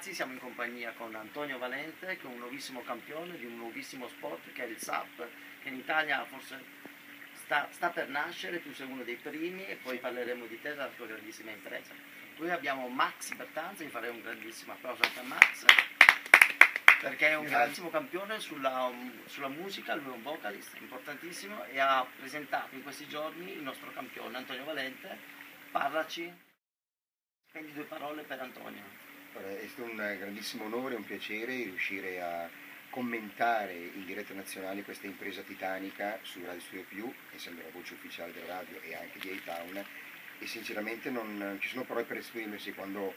ragazzi siamo in compagnia con Antonio Valente che è un nuovissimo campione di un nuovissimo sport che è il SAP che in Italia forse sta, sta per nascere, tu sei uno dei primi e poi parleremo di te della tua grandissima impresa. Qui abbiamo Max Bertanza, vi farei un grandissimo applauso anche a Max perché è un grandissimo campione sulla, sulla, musica, lui è un vocalist importantissimo e ha presentato in questi giorni il nostro campione Antonio Valente. Parlaci, spendi due parole per Antonio. È stato un grandissimo onore, un piacere riuscire a commentare in diretta nazionale questa impresa titanica su Radio Studio Più, essendo la voce ufficiale della radio e anche di A-Town, e sinceramente non ci sono parole per esprimersi quando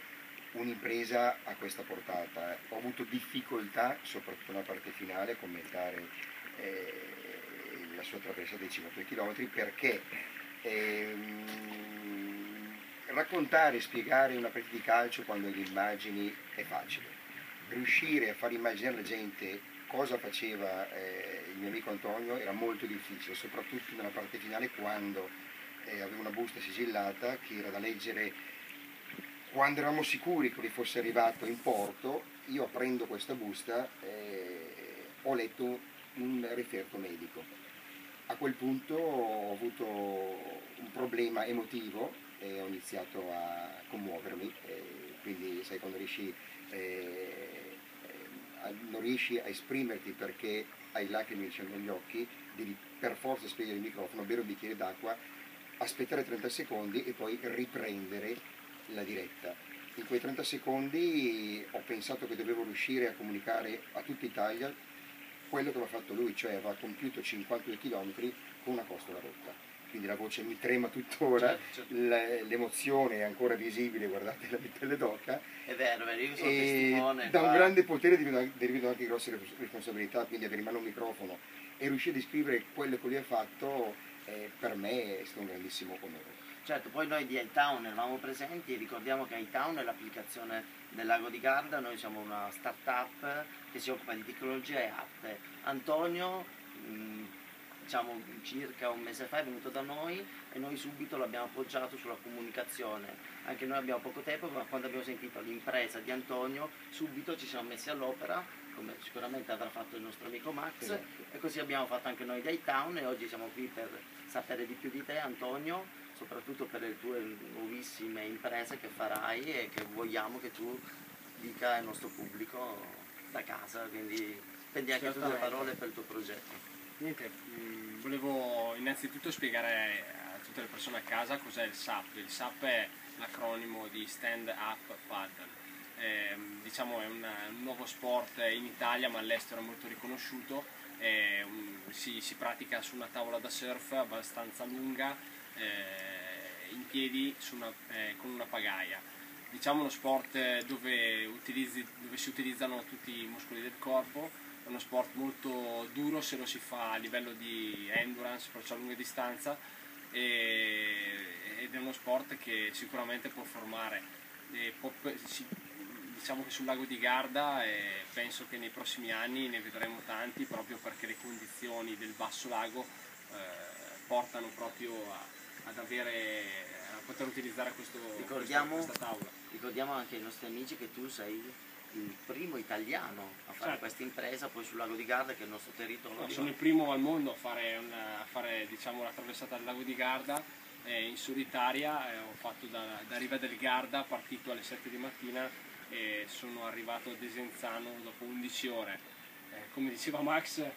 un'impresa ha questa portata. Ho avuto difficoltà, soprattutto nella parte finale, a commentare eh, la sua traversata dei 52 km perché ehm, raccontare e spiegare una partita di calcio quando le immagini è facile. Riuscire a far immaginare alla gente cosa faceva eh, il mio amico Antonio era molto difficile, soprattutto nella parte finale quando eh, avevo una busta sigillata che era da leggere quando eravamo sicuri che lui fosse arrivato in porto, io aprendo questa busta eh, ho letto un referto medico. A quel punto ho avuto un problema emotivo e ho iniziato a commuovermi, quindi sai quando riesci, eh, non riesci a esprimerti perché hai lacrime negli occhi, devi per forza spegnere il microfono, bere un bicchiere d'acqua, aspettare 30 secondi e poi riprendere la diretta. In quei 30 secondi ho pensato che dovevo riuscire a comunicare a tutta Italia quello che aveva fatto lui, cioè aveva compiuto 52 km con una costola rotta quindi la voce mi trema tuttora, certo, certo. l'emozione è ancora visibile, guardate la mia pelle d'oca. È vero, io sono testimone. Da qua. un grande potere derivano anche grosse responsabilità, quindi avere in mano un microfono e riuscire a descrivere quello che lui ha fatto eh, per me è stato un grandissimo onore. Certo, poi noi di iTown eravamo presenti, ricordiamo che iTown è l'applicazione del lago di Garda, noi siamo una start-up che si occupa di tecnologia e arte. Antonio mh, diciamo circa un mese fa è venuto da noi e noi subito l'abbiamo appoggiato sulla comunicazione. Anche noi abbiamo poco tempo, ma quando abbiamo sentito l'impresa di Antonio, subito ci siamo messi all'opera, come sicuramente avrà fatto il nostro amico Max, esatto. e così abbiamo fatto anche noi Daytown e oggi siamo qui per sapere di più di te Antonio, soprattutto per le tue nuovissime imprese che farai e che vogliamo che tu dica al nostro pubblico da casa, quindi spendi anche tu due parole per il tuo progetto. Niente, mm, volevo innanzitutto spiegare a tutte le persone a casa cos'è il SAP. Il SAP è l'acronimo di Stand Up Paddle. Eh, diciamo è un, un, nuovo sport in Italia ma all'estero è molto riconosciuto. Eh, un, si, si, pratica su una tavola da surf abbastanza lunga, eh, in piedi una, eh, con una pagaia. Diciamo uno sport dove, utilizzi, dove si utilizzano tutti i muscoli del corpo è uno sport molto duro se lo si fa a livello di endurance, perciò a lunga distanza ed è uno sport che sicuramente può formare. Può, diciamo che sul lago di Garda penso che nei prossimi anni ne vedremo tanti proprio perché le condizioni del basso lago eh, portano proprio a, ad avere, a poter utilizzare questo, ricordiamo, questa, questa tavola. Ricordiamo anche ai nostri amici che tu sei il primo italiano a fare certo. questa impresa poi sul lago di Garda che è il nostro territorio. No, sono il primo al mondo a fare, una, a fare diciamo, la traversata del lago di Garda eh, in solitaria, eh, ho fatto da, da, Riva del Garda, partito alle 7 di mattina e sono arrivato a Desenzano dopo 11 ore. Eh, come diceva Max, eh,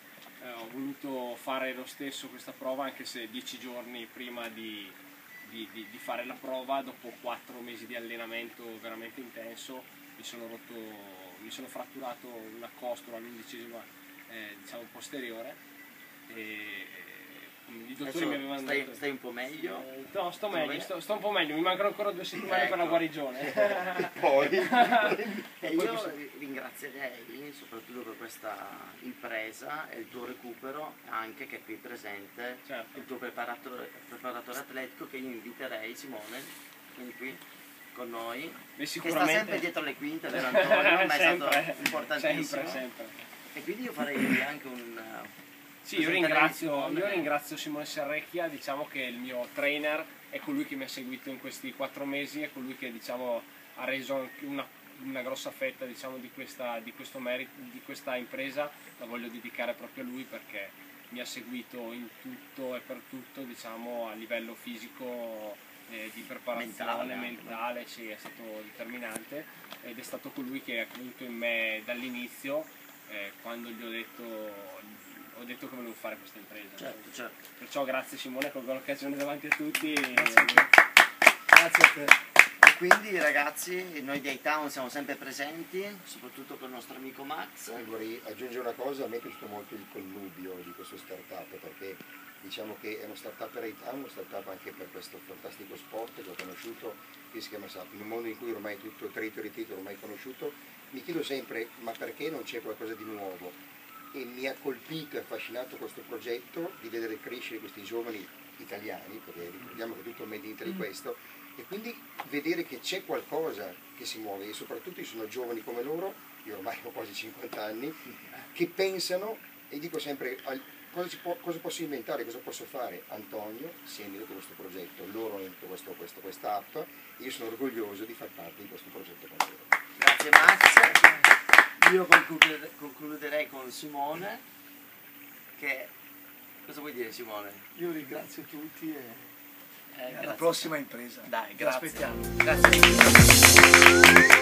ho voluto fare lo stesso questa prova anche se 10 giorni prima di, di, di, di fare la prova, dopo 4 mesi di allenamento veramente intenso, mi sono, rotto, mi sono fratturato una costola all'undicesima eh, diciamo posteriore e i dottori mi avevano stai, detto stai un po' meglio? Eh, no, sto meglio, sto, sto, un po' meglio, mi mancano ancora due settimane ecco. per la ecco. guarigione. Poi e io ringrazierei soprattutto per questa impresa e il tuo recupero anche che è qui presente certo. il tuo preparatore, preparatore atletico che io inviterei Simone, vieni qui con noi, Beh, che sta sempre dietro le quinte, vero Antonio? Ma è stato importantissimo. Sempre, sempre. E quindi io farei anche un... Sì, io ringrazio, io ringrazio, Simone Serrecchia, diciamo che è il mio trainer, è colui che mi ha seguito in questi quattro mesi, è colui che diciamo, ha reso una una grossa fetta diciamo, di, questa, di, merito, di questa impresa la voglio dedicare proprio a lui perché mi ha seguito in tutto e per tutto diciamo, a livello fisico eh, di preparazione mentale, mentale sì, è stato determinante ed è stato colui che ha creduto in me dall'inizio eh, quando gli ho detto, ho detto che volevo fare questa impresa. Certo, certo. Perciò grazie Simone, colgo l'occasione davanti a tutti. Grazie a te. Grazie a te. E quindi ragazzi, noi di iTown siamo sempre presenti, soprattutto con il nostro amico Max. Eh, vorrei aggiungere una cosa, a me è piaciuto molto il connubio di questo startup perché diciamo che è uno startup per iTown, uno startup anche per questo fantastico sport che ho conosciuto che si chiama SAP, in un mondo in cui ormai tutto territorio titolo ormai conosciuto, mi chiedo sempre ma perché non c'è qualcosa di nuovo? E mi ha colpito e affascinato questo progetto di vedere crescere questi giovani italiani, perché ricordiamo che tutto il Made in Italy mm. questo, e quindi vedere che c'è qualcosa che si muove e soprattutto io sono giovani come loro, io ormai ho quasi 50 anni, che pensano e dico sempre cosa, può, cosa, posso inventare, cosa posso fare? Antonio si è venuto questo progetto, loro hanno questa questo, questa app e io sono orgoglioso di far parte di questo progetto con loro. Grazie Max. Io concluderei con Simone che cosa vuoi dire Simone? Io ringrazio tutti e, eh, alla prossima impresa. Dai, grazie. aspettiamo. Grazie.